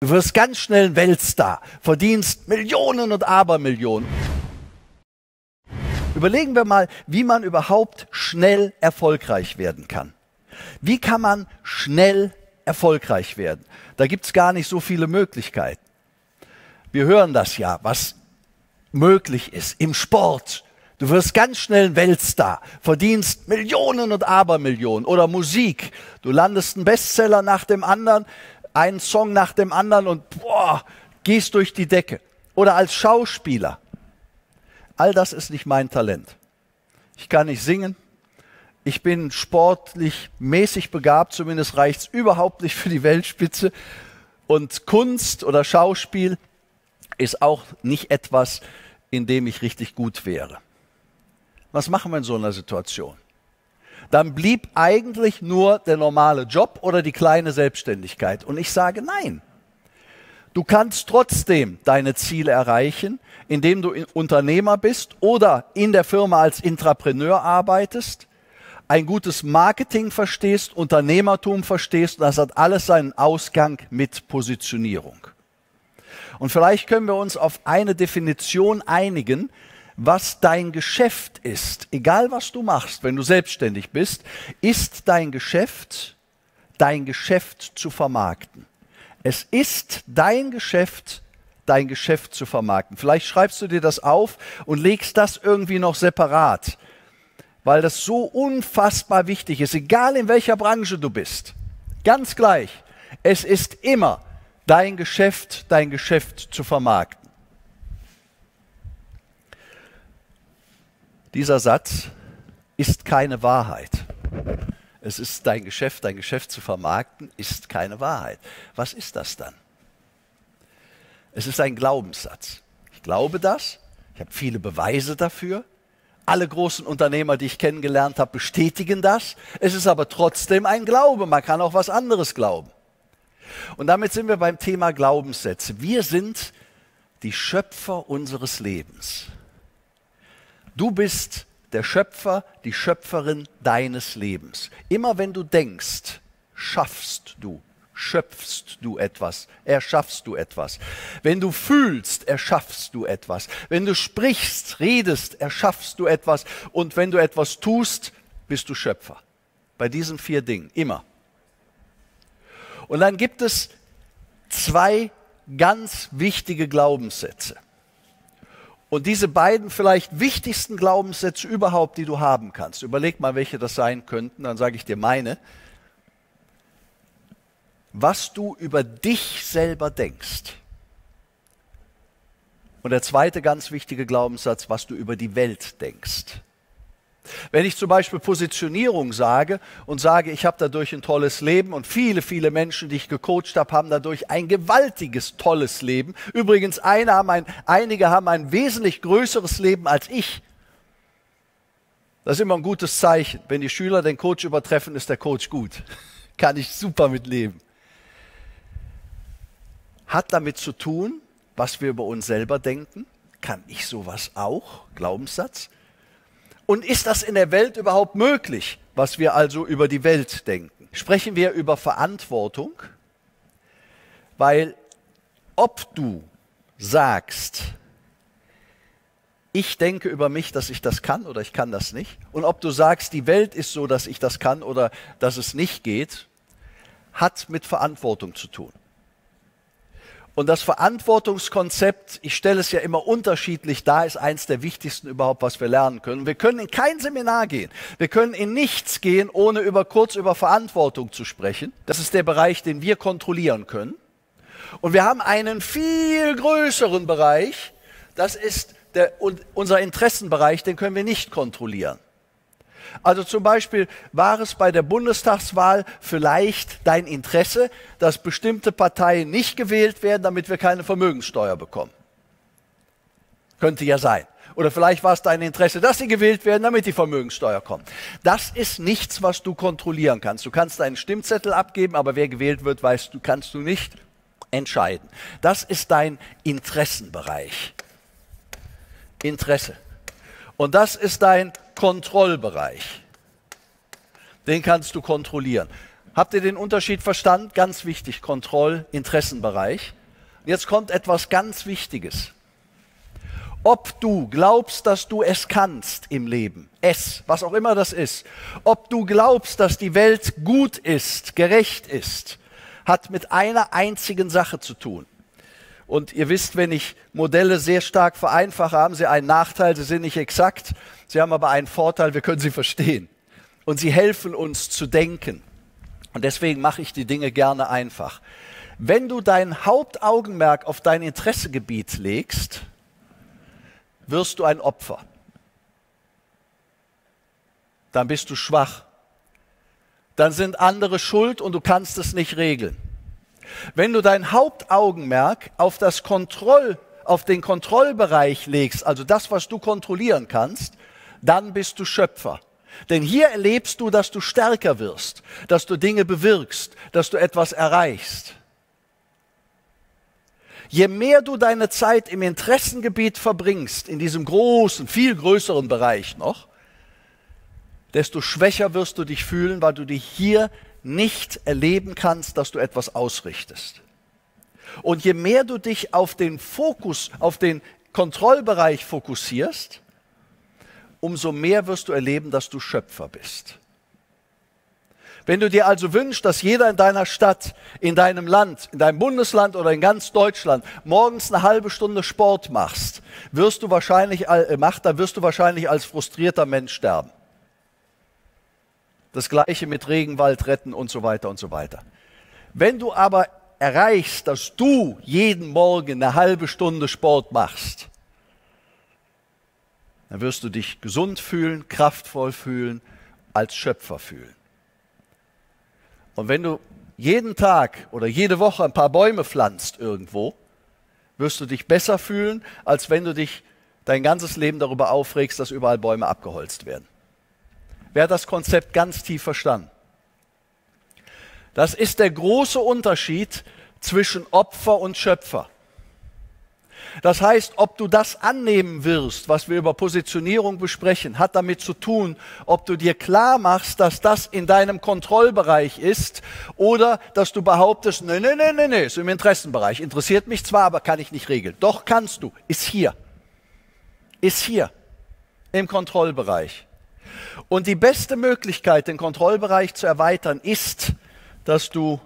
Du wirst ganz schnell ein Weltstar, verdienst Millionen und Abermillionen. Überlegen wir mal, wie man überhaupt schnell erfolgreich werden kann. Wie kann man schnell erfolgreich werden? Da gibt es gar nicht so viele Möglichkeiten. Wir hören das ja, was möglich ist im Sport. Du wirst ganz schnell ein Weltstar, verdienst Millionen und Abermillionen oder Musik. Du landest einen Bestseller nach dem anderen, einen Song nach dem anderen und boah, gehst durch die Decke. Oder als Schauspieler. All das ist nicht mein Talent. Ich kann nicht singen. Ich bin sportlich mäßig begabt, zumindest reicht es überhaupt nicht für die Weltspitze. Und Kunst oder Schauspiel ist auch nicht etwas, in dem ich richtig gut wäre. Was machen wir in so einer Situation? Dann blieb eigentlich nur der normale Job oder die kleine Selbstständigkeit. Und ich sage nein. Du kannst trotzdem deine Ziele erreichen, indem du Unternehmer bist oder in der Firma als Intrapreneur arbeitest, ein gutes Marketing verstehst, Unternehmertum verstehst. Und das hat alles seinen Ausgang mit Positionierung. Und vielleicht können wir uns auf eine Definition einigen, was dein Geschäft ist, egal was du machst, wenn du selbstständig bist, ist dein Geschäft, dein Geschäft zu vermarkten. Es ist dein Geschäft, dein Geschäft zu vermarkten. Vielleicht schreibst du dir das auf und legst das irgendwie noch separat, weil das so unfassbar wichtig ist, egal in welcher Branche du bist. Ganz gleich, es ist immer dein Geschäft, dein Geschäft zu vermarkten. Dieser Satz ist keine Wahrheit. Es ist dein Geschäft, dein Geschäft zu vermarkten, ist keine Wahrheit. Was ist das dann? Es ist ein Glaubenssatz. Ich glaube das, ich habe viele Beweise dafür. Alle großen Unternehmer, die ich kennengelernt habe, bestätigen das. Es ist aber trotzdem ein Glaube. Man kann auch was anderes glauben. Und damit sind wir beim Thema Glaubenssätze. Wir sind die Schöpfer unseres Lebens. Du bist der Schöpfer, die Schöpferin deines Lebens. Immer wenn du denkst, schaffst du, schöpfst du etwas, erschaffst du etwas. Wenn du fühlst, erschaffst du etwas. Wenn du sprichst, redest, erschaffst du etwas. Und wenn du etwas tust, bist du Schöpfer. Bei diesen vier Dingen, immer. Und dann gibt es zwei ganz wichtige Glaubenssätze. Und diese beiden vielleicht wichtigsten Glaubenssätze überhaupt, die du haben kannst, überleg mal, welche das sein könnten, dann sage ich dir meine. Was du über dich selber denkst. Und der zweite ganz wichtige Glaubenssatz, was du über die Welt denkst. Wenn ich zum Beispiel Positionierung sage und sage, ich habe dadurch ein tolles Leben und viele, viele Menschen, die ich gecoacht habe, haben dadurch ein gewaltiges, tolles Leben. Übrigens, haben ein, einige haben ein wesentlich größeres Leben als ich. Das ist immer ein gutes Zeichen. Wenn die Schüler den Coach übertreffen, ist der Coach gut. Kann ich super mitleben. Hat damit zu tun, was wir über uns selber denken. Kann ich sowas auch? Glaubenssatz. Und ist das in der Welt überhaupt möglich, was wir also über die Welt denken? Sprechen wir über Verantwortung? Weil ob du sagst, ich denke über mich, dass ich das kann oder ich kann das nicht, und ob du sagst, die Welt ist so, dass ich das kann oder dass es nicht geht, hat mit Verantwortung zu tun. Und das Verantwortungskonzept, ich stelle es ja immer unterschiedlich dar, ist eins der wichtigsten überhaupt, was wir lernen können. Wir können in kein Seminar gehen. Wir können in nichts gehen, ohne über kurz über Verantwortung zu sprechen. Das ist der Bereich, den wir kontrollieren können. Und wir haben einen viel größeren Bereich. Das ist der, unser Interessenbereich, den können wir nicht kontrollieren. Also zum Beispiel war es bei der Bundestagswahl vielleicht dein Interesse, dass bestimmte Parteien nicht gewählt werden, damit wir keine Vermögenssteuer bekommen. Könnte ja sein. Oder vielleicht war es dein Interesse, dass sie gewählt werden, damit die Vermögenssteuer kommt. Das ist nichts, was du kontrollieren kannst. Du kannst deinen Stimmzettel abgeben, aber wer gewählt wird, weißt du, kannst du nicht entscheiden. Das ist dein Interessenbereich. Interesse. Und das ist dein Kontrollbereich. Den kannst du kontrollieren. Habt ihr den Unterschied verstanden? Ganz wichtig, Kontroll-Interessenbereich. Jetzt kommt etwas ganz Wichtiges. Ob du glaubst, dass du es kannst im Leben, es, was auch immer das ist, ob du glaubst, dass die Welt gut ist, gerecht ist, hat mit einer einzigen Sache zu tun. Und ihr wisst, wenn ich Modelle sehr stark vereinfache, haben sie einen Nachteil, sie sind nicht exakt, sie haben aber einen Vorteil, wir können sie verstehen. Und sie helfen uns zu denken. Und deswegen mache ich die Dinge gerne einfach. Wenn du dein Hauptaugenmerk auf dein Interessegebiet legst, wirst du ein Opfer. Dann bist du schwach. Dann sind andere schuld und du kannst es nicht regeln. Wenn du dein Hauptaugenmerk auf das Kontroll, auf den Kontrollbereich legst, also das, was du kontrollieren kannst, dann bist du Schöpfer. Denn hier erlebst du, dass du stärker wirst, dass du Dinge bewirkst, dass du etwas erreichst. Je mehr du deine Zeit im Interessengebiet verbringst, in diesem großen, viel größeren Bereich noch, desto schwächer wirst du dich fühlen, weil du dich hier nicht erleben kannst, dass du etwas ausrichtest. Und je mehr du dich auf den Fokus, auf den Kontrollbereich fokussierst, umso mehr wirst du erleben, dass du Schöpfer bist. Wenn du dir also wünschst, dass jeder in deiner Stadt, in deinem Land, in deinem Bundesland oder in ganz Deutschland morgens eine halbe Stunde Sport machst, wirst du wahrscheinlich, äh, macht, dann wirst du wahrscheinlich als frustrierter Mensch sterben. Das gleiche mit Regenwald retten und so weiter und so weiter. Wenn du aber erreichst, dass du jeden Morgen eine halbe Stunde Sport machst, dann wirst du dich gesund fühlen, kraftvoll fühlen, als Schöpfer fühlen. Und wenn du jeden Tag oder jede Woche ein paar Bäume pflanzt irgendwo, wirst du dich besser fühlen, als wenn du dich dein ganzes Leben darüber aufregst, dass überall Bäume abgeholzt werden. Wer hat das Konzept ganz tief verstanden? Das ist der große Unterschied zwischen Opfer und Schöpfer. Das heißt, ob du das annehmen wirst, was wir über Positionierung besprechen, hat damit zu tun, ob du dir klar machst, dass das in deinem Kontrollbereich ist oder dass du behauptest, nee, nee, nee, nee, nee, ist im Interessenbereich. Interessiert mich zwar, aber kann ich nicht regeln. Doch kannst du. Ist hier. Ist hier. Im Kontrollbereich. Und die beste Möglichkeit, den Kontrollbereich zu erweitern, ist, dass du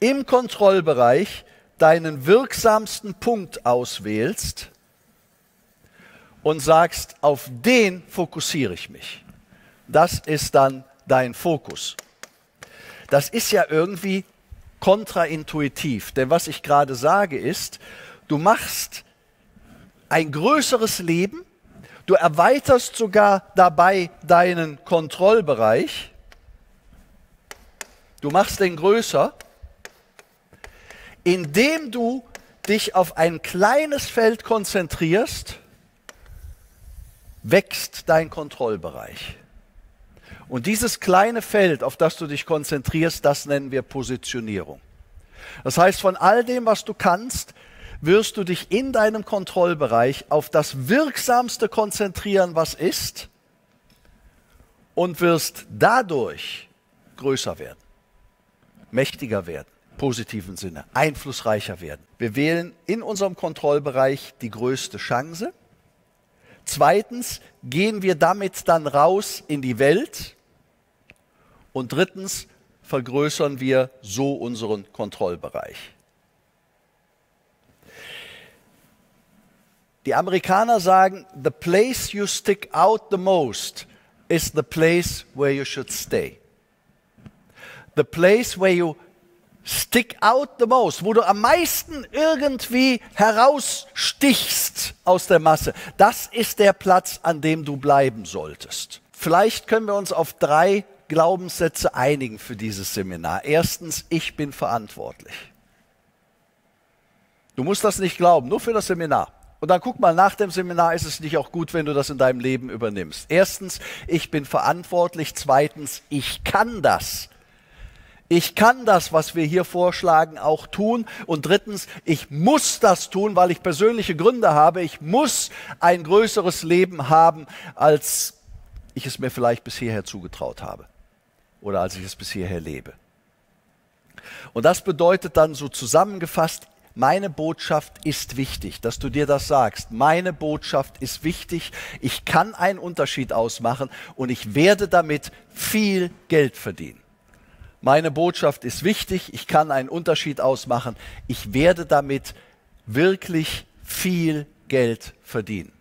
im Kontrollbereich deinen wirksamsten Punkt auswählst und sagst, auf den fokussiere ich mich. Das ist dann dein Fokus. Das ist ja irgendwie kontraintuitiv, denn was ich gerade sage ist, du machst ein größeres Leben, du erweiterst sogar dabei deinen Kontrollbereich, du machst den größer indem du dich auf ein kleines Feld konzentrierst, wächst dein Kontrollbereich. Und dieses kleine Feld, auf das du dich konzentrierst, das nennen wir Positionierung. Das heißt, von all dem, was du kannst, wirst du dich in deinem Kontrollbereich auf das Wirksamste konzentrieren, was ist, und wirst dadurch größer werden, mächtiger werden positiven Sinne, einflussreicher werden. Wir wählen in unserem Kontrollbereich die größte Chance. Zweitens gehen wir damit dann raus in die Welt. Und drittens vergrößern wir so unseren Kontrollbereich. Die Amerikaner sagen, the place you stick out the most is the place where you should stay. The place where you stick out the most, wo du am meisten irgendwie herausstichst aus der Masse, das ist der Platz, an dem du bleiben solltest. Vielleicht können wir uns auf drei Glaubenssätze einigen für dieses Seminar. Erstens, ich bin verantwortlich. Du musst das nicht glauben, nur für das Seminar. Und dann guck mal, nach dem Seminar ist es nicht auch gut, wenn du das in deinem Leben übernimmst. Erstens, ich bin verantwortlich. Zweitens, ich kann das. Ich kann das, was wir hier vorschlagen, auch tun. Und drittens, ich muss das tun, weil ich persönliche Gründe habe. Ich muss ein größeres Leben haben, als ich es mir vielleicht bis hierher zugetraut habe oder als ich es bis hierher lebe. Und das bedeutet dann so zusammengefasst, meine Botschaft ist wichtig, dass du dir das sagst. Meine Botschaft ist wichtig. Ich kann einen Unterschied ausmachen und ich werde damit viel Geld verdienen. Meine Botschaft ist wichtig. Ich kann einen Unterschied ausmachen. Ich werde damit wirklich viel Geld verdienen.